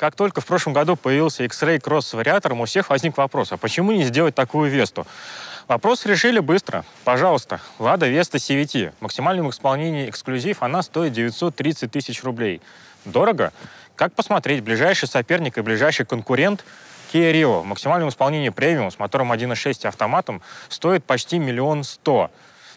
Как только в прошлом году появился X-Ray Cross с вариатором, у всех возник вопрос, а почему не сделать такую Весту? Вопрос решили быстро. Пожалуйста, Лада Веста CVT. В максимальном исполнении эксклюзив она стоит 930 тысяч рублей. Дорого? Как посмотреть, ближайший соперник и ближайший конкурент Kia Rio в максимальном исполнении премиум с мотором 1.6 и автоматом стоит почти миллион сто.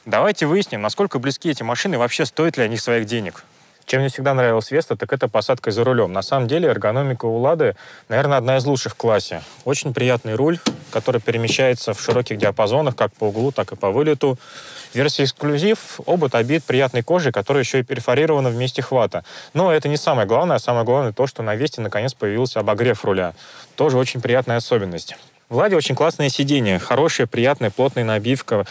Давайте выясним, насколько близки эти машины и вообще стоят ли они своих денег. Чем мне всегда нравилась Веста, так это посадка за рулем. На самом деле эргономика у Лады, наверное, одна из лучших в классе. Очень приятный руль, который перемещается в широких диапазонах, как по углу, так и по вылету. Версия эксклюзив, обод обит приятной кожей, которая еще и перфорирована в месте хвата. Но это не самое главное. Самое главное то, что на Весте наконец появился обогрев руля. Тоже очень приятная особенность. В Ладе очень классное сиденье, хорошая, приятная, плотная набивка,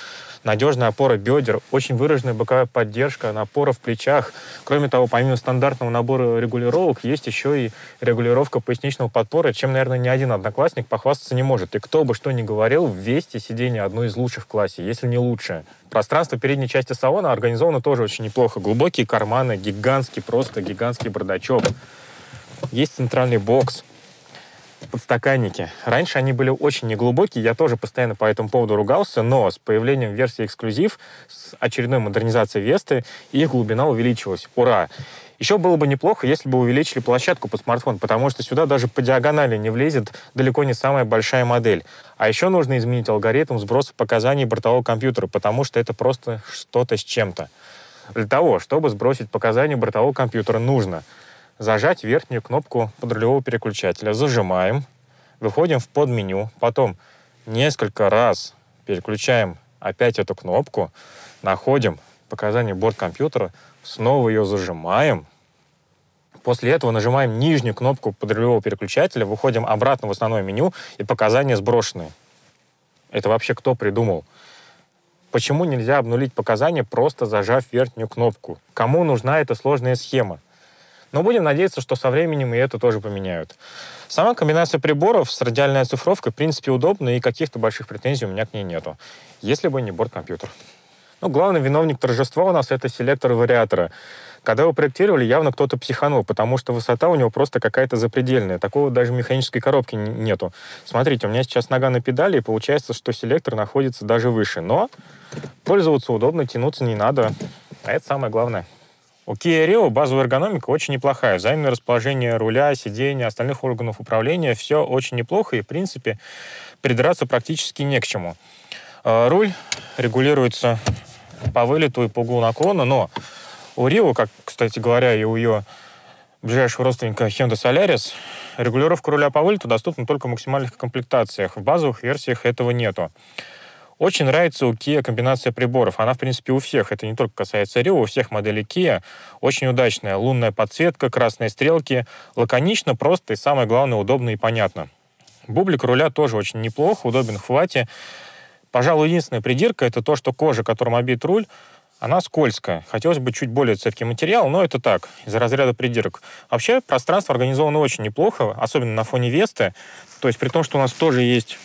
надежная опора бедер, очень выраженная боковая поддержка, напора в плечах. Кроме того, помимо стандартного набора регулировок, есть еще и регулировка поясничного подпора, чем, наверное, ни один одноклассник похвастаться не может. И кто бы что ни говорил, в Весте сиденье одно из лучших в классе, если не лучшее. Пространство передней части салона организовано тоже очень неплохо. Глубокие карманы, гигантский, просто гигантский бардачок. Есть центральный бокс, подстаканники. Раньше они были очень неглубокие, я тоже постоянно по этому поводу ругался, но с появлением версии эксклюзив, с очередной модернизацией Весты, их глубина увеличилась. Ура! Еще было бы неплохо, если бы увеличили площадку под смартфон, потому что сюда даже по диагонали не влезет далеко не самая большая модель. А еще нужно изменить алгоритм сброса показаний бортового компьютера, потому что это просто что-то с чем-то. Для того, чтобы сбросить показания бортового компьютера, нужно – зажать верхнюю кнопку подрулевого переключателя, зажимаем, выходим в подменю, потом несколько раз переключаем опять эту кнопку, находим показания борт компьютера, снова ее зажимаем, После этого нажимаем нижнюю кнопку подрулевого переключателя, выходим обратно в основное меню, и показания сброшены. Это вообще кто придумал? Почему нельзя обнулить показания, просто зажав верхнюю кнопку? Кому нужна эта сложная схема? Но будем надеяться, что со временем и это тоже поменяют. Сама комбинация приборов с радиальной оцифровкой, в принципе, удобна, и каких-то больших претензий у меня к ней нету. Если бы не борт-компьютер. Ну, главный виновник торжества у нас — это селектор вариатора. Когда его проектировали, явно кто-то психанул, потому что высота у него просто какая-то запредельная. Такого даже механической коробки нету. Смотрите, у меня сейчас нога на педали, и получается, что селектор находится даже выше. Но пользоваться удобно, тянуться не надо. А это самое главное. У Kia Rio базовая эргономика очень неплохая. Взаимное расположение руля, сидения, остальных органов управления, все очень неплохо, и, в принципе, придраться практически не к чему. А, руль регулируется по вылету и по углу наклона, но у Rio, как, кстати говоря, и у ее ближайшего родственника Hyundai Solaris, регулировка руля по вылету доступна только в максимальных комплектациях. В базовых версиях этого нету. Очень нравится у Kia комбинация приборов. Она, в принципе, у всех. Это не только касается Rio, у всех моделей Kia. Очень удачная. Лунная подсветка, красные стрелки. Лаконично, просто и, самое главное, удобно и понятно. Бублик руля тоже очень неплохо, удобен в хвате. Пожалуй, единственная придирка — это то, что кожа, которым обит руль, она скользкая. Хотелось бы чуть более цепкий материал, но это так, из-за разряда придирок. Вообще, пространство организовано очень неплохо, особенно на фоне Весты. То есть при том, что у нас тоже есть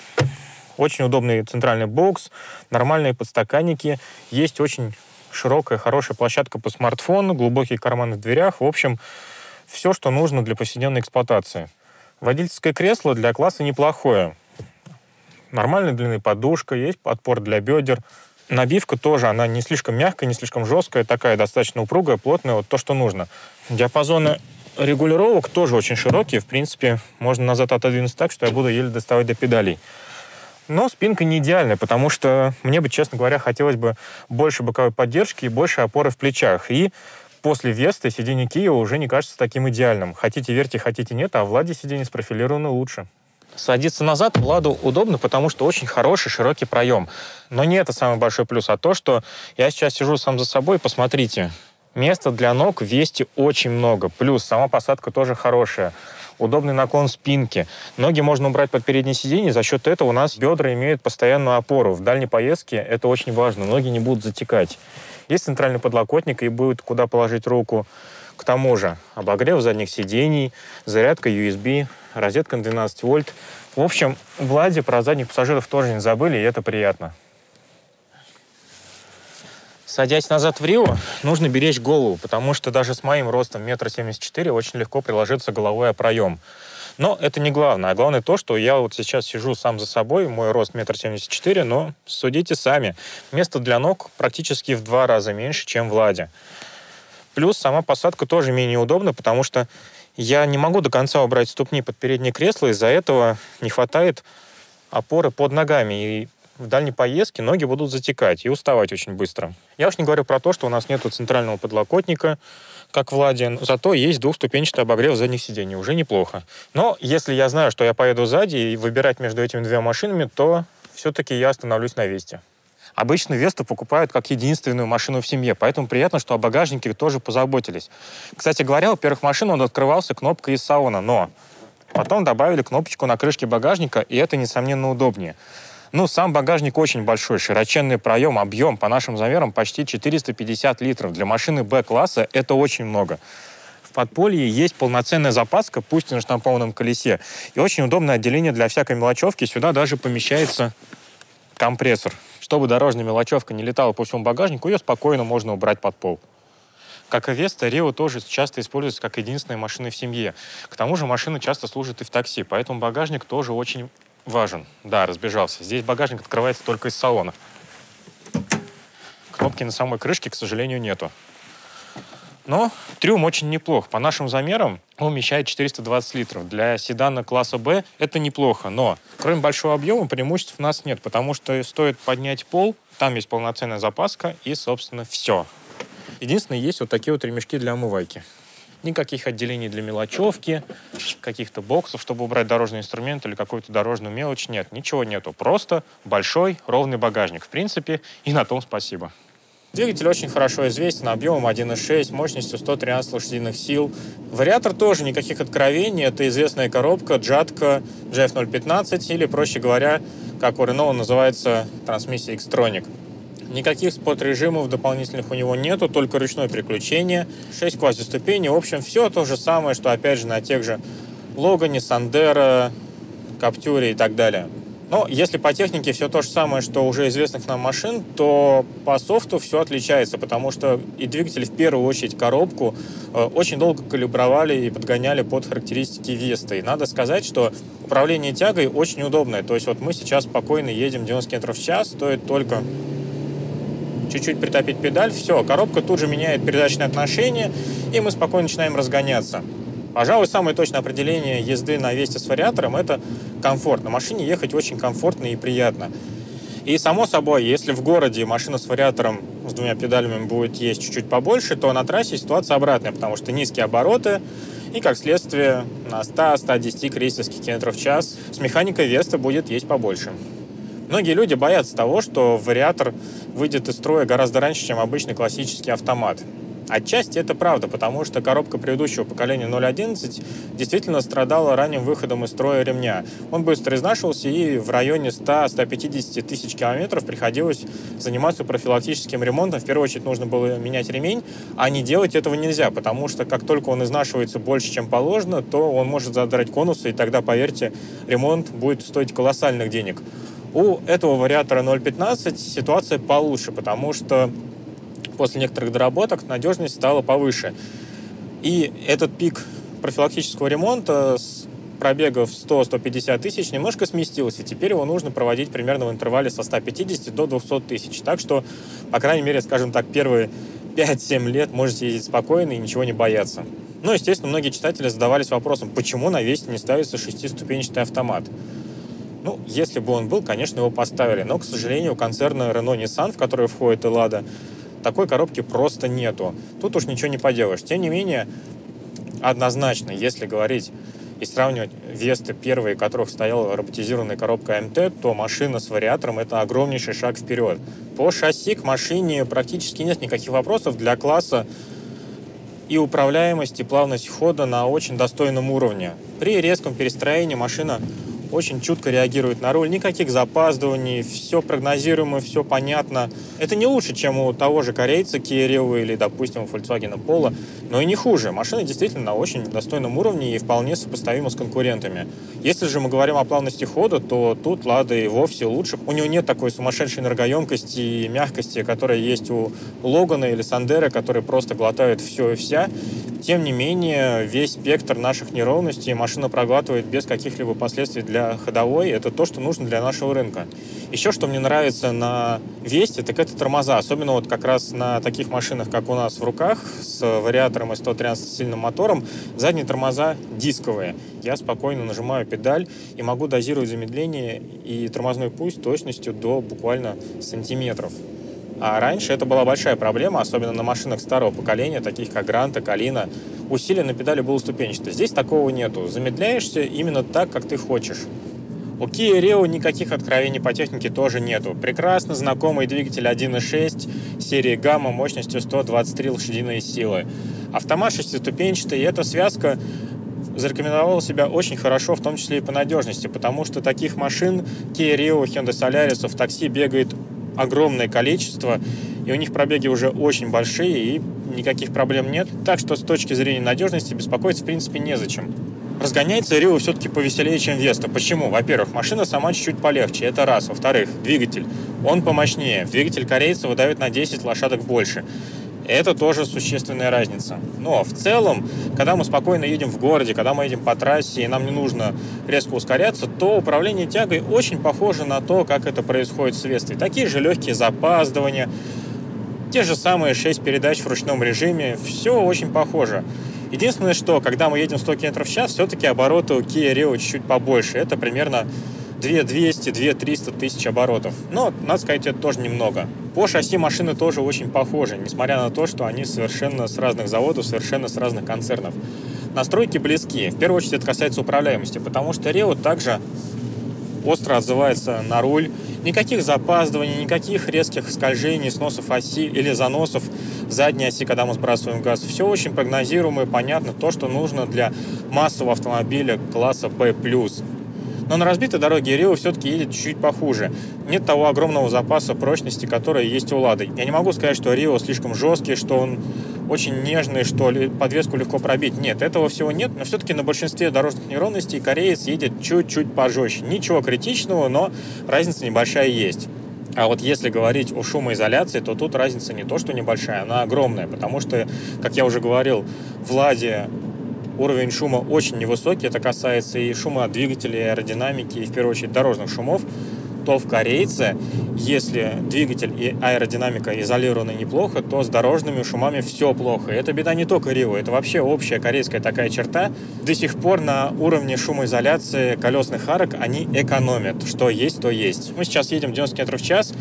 очень удобный центральный бокс, нормальные подстаканники, есть очень широкая, хорошая площадка по смартфону, глубокие карманы в дверях. В общем, все, что нужно для повседневной эксплуатации. Водительское кресло для класса неплохое. Нормальной длины подушка, есть подпор для бедер. Набивка тоже, она не слишком мягкая, не слишком жесткая, такая достаточно упругая, плотная, вот то, что нужно. Диапазоны регулировок тоже очень широкие. В принципе, можно назад отодвинуться так, что я буду еле доставать до педалей. Но спинка не идеальная, потому что мне бы, честно говоря, хотелось бы больше боковой поддержки и больше опоры в плечах. И после Веста сиденье Kia уже не кажется таким идеальным. Хотите верьте, хотите нет, а в Ладе сиденье спрофилировано лучше. Садиться назад в Ладу удобно, потому что очень хороший широкий проем. Но не это самый большой плюс, а то, что я сейчас сижу сам за собой, посмотрите, места для ног в Весте очень много. Плюс сама посадка тоже хорошая удобный наклон спинки. Ноги можно убрать под переднее сиденье, за счет этого у нас бедра имеют постоянную опору. В дальней поездке это очень важно, ноги не будут затекать. Есть центральный подлокотник и будет куда положить руку. К тому же обогрев задних сидений, зарядка USB, розетка на 12 вольт. В общем, в Ладе про задних пассажиров тоже не забыли, и это приятно. Садясь назад в Рио, нужно беречь голову, потому что даже с моим ростом метр семьдесят четыре очень легко приложиться головой о проем. Но это не главное. А главное то, что я вот сейчас сижу сам за собой, мой рост метр семьдесят четыре, но судите сами. Место для ног практически в два раза меньше, чем в. Плюс сама посадка тоже менее удобна, потому что я не могу до конца убрать ступни под переднее кресло, из-за этого не хватает опоры под ногами. И в дальней поездке ноги будут затекать и уставать очень быстро. Я уж не говорю про то, что у нас нет центрального подлокотника, как в Ладе, зато есть двухступенчатый обогрев задних сидений, уже неплохо. Но если я знаю, что я поеду сзади и выбирать между этими двумя машинами, то все-таки я остановлюсь на Весте. Обычно Весту покупают как единственную машину в семье, поэтому приятно, что о багажнике тоже позаботились. Кстати говоря, у первых машин он открывался кнопкой из салона, но потом добавили кнопочку на крышке багажника, и это, несомненно, удобнее. Ну, сам багажник очень большой, широченный проем, объем, по нашим замерам, почти 450 литров. Для машины Б-класса это очень много. В подполье есть полноценная запаска, пусть и на штампованном колесе. И очень удобное отделение для всякой мелочевки. Сюда даже помещается компрессор. Чтобы дорожная мелочевка не летала по всему багажнику, ее спокойно можно убрать под пол. Как и Веста, Рио тоже часто используется как единственная машина в семье. К тому же машина часто служит и в такси, поэтому багажник тоже очень важен. Да, разбежался. Здесь багажник открывается только из салона. Кнопки на самой крышке, к сожалению, нету. Но трюм очень неплох. По нашим замерам он вмещает 420 литров. Для седана класса Б это неплохо. Но кроме большого объема преимуществ у нас нет, потому что стоит поднять пол, там есть полноценная запаска и, собственно, все. Единственное, есть вот такие вот ремешки для омывайки. Никаких отделений для мелочевки, каких-то боксов, чтобы убрать дорожный инструмент или какую-то дорожную мелочь. Нет, ничего нету. Просто большой ровный багажник. В принципе, и на том спасибо. Двигатель очень хорошо известен, объемом 1.6, мощностью 113 лошадиных сил. Вариатор тоже никаких откровений, это известная коробка Джатка GF015, или, проще говоря, как у Renault называется трансмиссия X-Tronic. Никаких спот-режимов дополнительных у него нету, только ручное переключение, 6 квази-ступеней. В общем, все то же самое, что опять же на тех же Логане, Сандера, Каптюре и так далее. Но если по технике все то же самое, что уже известных нам машин, то по софту все отличается, потому что и двигатель, в первую очередь коробку, э, очень долго калибровали и подгоняли под характеристики Веста. И надо сказать, что управление тягой очень удобное. То есть вот мы сейчас спокойно едем 90 км в час, стоит только чуть-чуть притопить педаль, все, коробка тут же меняет передачное отношение, и мы спокойно начинаем разгоняться. Пожалуй, самое точное определение езды на Весте с вариатором – это комфорт. На машине ехать очень комфортно и приятно. И, само собой, если в городе машина с вариатором с двумя педалями будет есть чуть-чуть побольше, то на трассе ситуация обратная, потому что низкие обороты, и, как следствие, на 100-110 крейсерских километров в час с механикой Веста будет есть побольше. Многие люди боятся того, что вариатор выйдет из строя гораздо раньше, чем обычный классический автомат. Отчасти это правда, потому что коробка предыдущего поколения 0.11 действительно страдала ранним выходом из строя ремня. Он быстро изнашивался, и в районе 100-150 тысяч километров приходилось заниматься профилактическим ремонтом. В первую очередь нужно было менять ремень, а не делать этого нельзя, потому что как только он изнашивается больше, чем положено, то он может задрать конусы, и тогда, поверьте, ремонт будет стоить колоссальных денег. У этого вариатора 0.15 ситуация получше, потому что после некоторых доработок надежность стала повыше. И этот пик профилактического ремонта с пробегов 100-150 тысяч немножко сместился. Теперь его нужно проводить примерно в интервале со 150 до 200 тысяч. Так что, по крайней мере, скажем так, первые 5-7 лет можете ездить спокойно и ничего не бояться. Ну, естественно, многие читатели задавались вопросом, почему на Весте не ставится шестиступенчатый автомат. Ну, если бы он был, конечно, его поставили. Но, к сожалению, у концерна Renault-Nissan, в который входит и Lada, такой коробки просто нету. Тут уж ничего не поделаешь. Тем не менее, однозначно, если говорить и сравнивать Весты первые, в которых стояла роботизированная коробка МТ, то машина с вариатором — это огромнейший шаг вперед. По шасси к машине практически нет никаких вопросов для класса и управляемость, и плавность хода на очень достойном уровне. При резком перестроении машина очень чутко реагирует на руль, никаких запаздываний, все прогнозируемо, все понятно. Это не лучше, чем у того же корейца Rio или, допустим, у Volkswagen Polo, но и не хуже. Машина действительно на очень достойном уровне и вполне сопоставима с конкурентами. Если же мы говорим о плавности хода, то тут Лада и вовсе лучше. У него нет такой сумасшедшей энергоемкости и мягкости, которая есть у Логана или Сандера, которые просто глотают все и вся. Тем не менее, весь спектр наших неровностей машина проглатывает без каких-либо последствий для ходовой. Это то, что нужно для нашего рынка. Еще что мне нравится на Весте, так это тормоза. Особенно вот как раз на таких машинах, как у нас в руках, с вариатором и 113-сильным мотором, задние тормоза дисковые. Я спокойно нажимаю педаль и могу дозировать замедление и тормозной путь точностью до буквально сантиметров. А раньше это была большая проблема, особенно на машинах старого поколения, таких как Гранта, Калина. Усилие на педали было ступенчатое. Здесь такого нету. Замедляешься именно так, как ты хочешь. У Kia Rio никаких откровений по технике тоже нету. Прекрасно знакомый двигатель 1.6 серии Гамма мощностью 123 лошадиные силы. Автомат шестиступенчатый, и эта связка зарекомендовала себя очень хорошо, в том числе и по надежности, потому что таких машин Kia Rio, Hyundai Solaris в такси бегает огромное количество, и у них пробеги уже очень большие, и никаких проблем нет. Так что с точки зрения надежности беспокоиться, в принципе, незачем. Разгоняется Рио все-таки повеселее, чем Веста. Почему? Во-первых, машина сама чуть-чуть полегче, это раз. Во-вторых, двигатель. Он помощнее. Двигатель корейца выдает на 10 лошадок больше. Это тоже существенная разница. Но в целом, когда мы спокойно едем в городе, когда мы едем по трассе, и нам не нужно резко ускоряться, то управление тягой очень похоже на то, как это происходит в Вестой. Такие же легкие запаздывания, те же самые 6 передач в ручном режиме, все очень похоже. Единственное, что когда мы едем 100 км в час, все-таки обороты у Kia Rio чуть-чуть побольше. Это примерно 2200, 2300 тысяч оборотов. Но, надо сказать, это тоже немного. По шасси машины тоже очень похожи, несмотря на то, что они совершенно с разных заводов, совершенно с разных концернов. Настройки близки. В первую очередь это касается управляемости, потому что Rio также остро отзывается на руль. Никаких запаздываний, никаких резких скольжений, сносов оси или заносов задней оси, когда мы сбрасываем газ. Все очень прогнозируемо и понятно, то, что нужно для массового автомобиля класса B+. Но на разбитой дороге Рио все-таки едет чуть-чуть похуже. Нет того огромного запаса прочности, который есть у Лады. Я не могу сказать, что Рио слишком жесткий, что он очень нежный, что ли, подвеску легко пробить. Нет, этого всего нет, но все-таки на большинстве дорожных неровностей кореец едет чуть-чуть пожестче. Ничего критичного, но разница небольшая есть. А вот если говорить о шумоизоляции, то тут разница не то, что небольшая, она огромная, потому что, как я уже говорил, в «Ладе» уровень шума очень невысокий. Это касается и шума двигателей, и аэродинамики, и в первую очередь дорожных шумов то в корейце, если двигатель и аэродинамика изолированы неплохо, то с дорожными шумами все плохо. Это беда не только Рио, это вообще общая корейская такая черта. До сих пор на уровне шумоизоляции колесных арок они экономят. Что есть, то есть. Мы сейчас едем 90 км в час,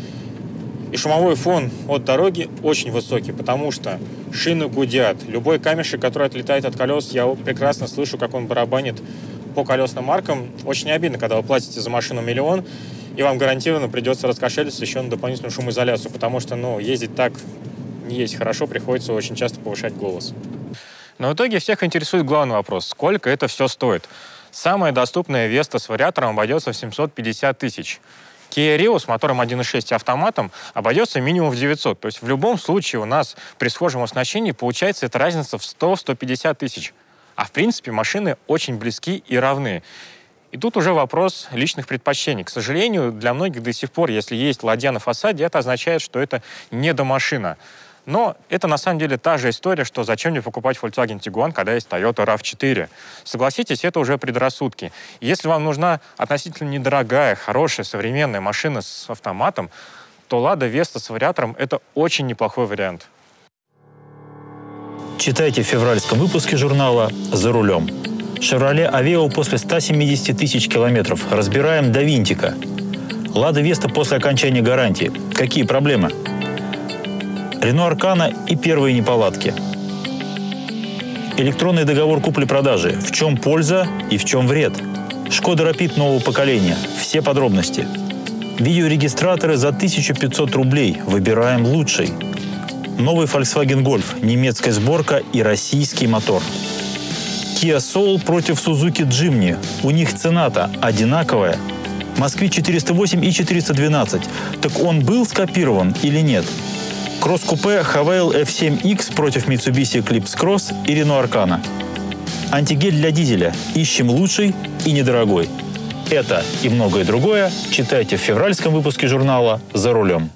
и шумовой фон от дороги очень высокий, потому что шины гудят. Любой камешек, который отлетает от колес, я прекрасно слышу, как он барабанит по колесным аркам. Очень обидно, когда вы платите за машину миллион, и вам гарантированно придется раскошелиться еще на дополнительную шумоизоляцию, потому что, ну, ездить так не есть хорошо, приходится очень часто повышать голос. Но в итоге всех интересует главный вопрос. Сколько это все стоит? Самая доступная Веста с вариатором обойдется в 750 тысяч. Kia Rio с мотором 1.6 и автоматом обойдется минимум в 900. То есть в любом случае у нас при схожем оснащении получается эта разница в 100-150 тысяч. А в принципе машины очень близки и равны. И тут уже вопрос личных предпочтений. К сожалению, для многих до сих пор, если есть ладья на фасаде, это означает, что это не домашина. Но это на самом деле та же история, что зачем мне покупать Volkswagen Tiguan, когда есть Toyota RAV4. Согласитесь, это уже предрассудки. если вам нужна относительно недорогая, хорошая, современная машина с автоматом, то Lada Vesta с вариатором – это очень неплохой вариант. Читайте в февральском выпуске журнала «За рулем». «Шевроле Авео» после 170 тысяч километров. Разбираем до винтика. «Лада Веста» после окончания гарантии. Какие проблемы? Рено Аркана и первые неполадки. Электронный договор купли-продажи. В чем польза и в чем вред? Шкода Рапид нового поколения. Все подробности. Видеорегистраторы за 1500 рублей. Выбираем лучший. Новый Volkswagen Golf, немецкая сборка и российский мотор. Kia Soul против Suzuki Jimny. У них цена-то одинаковая. Москвич 408 и 412. Так он был скопирован или нет? Кросс-купе Havail F7X против Mitsubishi Eclipse Cross и Renault Arcana. Антигель для дизеля. Ищем лучший и недорогой. Это и многое другое читайте в февральском выпуске журнала «За рулем».